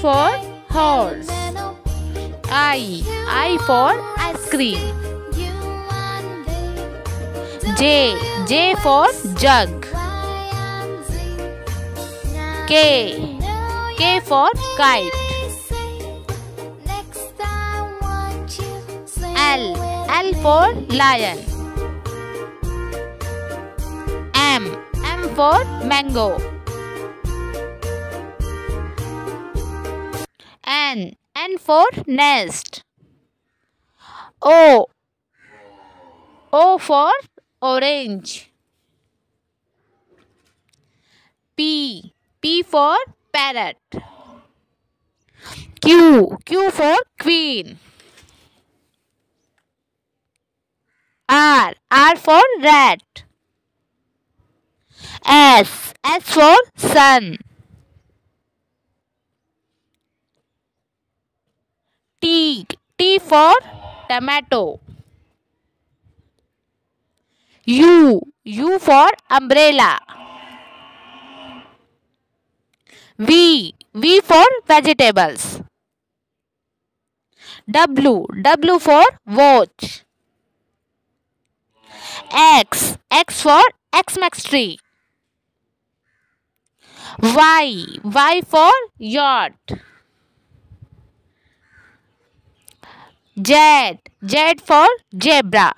For horse. I. I for ice cream. J. J for jug. K. K for kite. L. L for lion. M. M for mango. N. N for nest. O. O for orange. P. P for parrot. Q. Q for queen. R. R for rat. S. S for sun. For tomato. U. U for umbrella. V. V for vegetables. W. W for watch. X. X for Xmas tree. Y. Y for yacht. Z. Z for zebra.